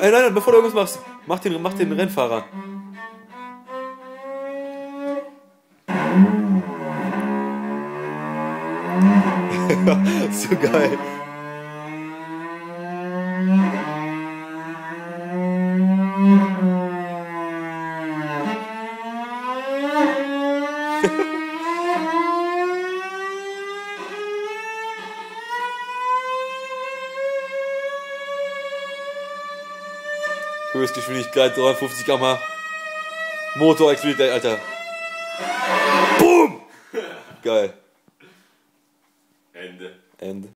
Ey, nein, nein, bevor du irgendwas machst, mach den, mach den Rennfahrer. so geil. Höchstgeschwindigkeit 53 km. Motor explodiert, Alter. Boom! Geil. Ende. Ende.